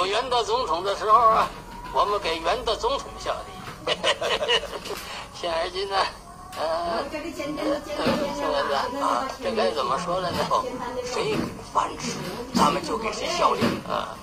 有袁大总统的时候啊，我们给袁大总统效力。现而今呢，呃，现在啊，这该怎么说了呢？谁饭吃，咱们就给谁效力啊。